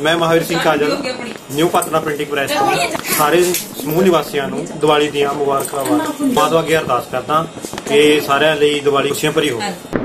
ਮੈਂ Mahavir Singh Kajal new Patna printing press ਤੋਂ। ਸਾਰੇ ਸਮੂਹ ਨਿਵਾਸੀਆਂ ਨੂੰ ਦੀਵਾਲੀ ਦੀਆਂ ਮੁਬਾਰਕਾਂ ਮਾਤਾ ਅੱਗੇ ਅਰਦਾਸ ਕਰਦਾ ਕਿ ਸਾਰਿਆਂ ਲਈ ਦੀਵਾਲੀ ਖੁਸ਼ੀਆਂ ਭਰੀ ਹੋਵੇ।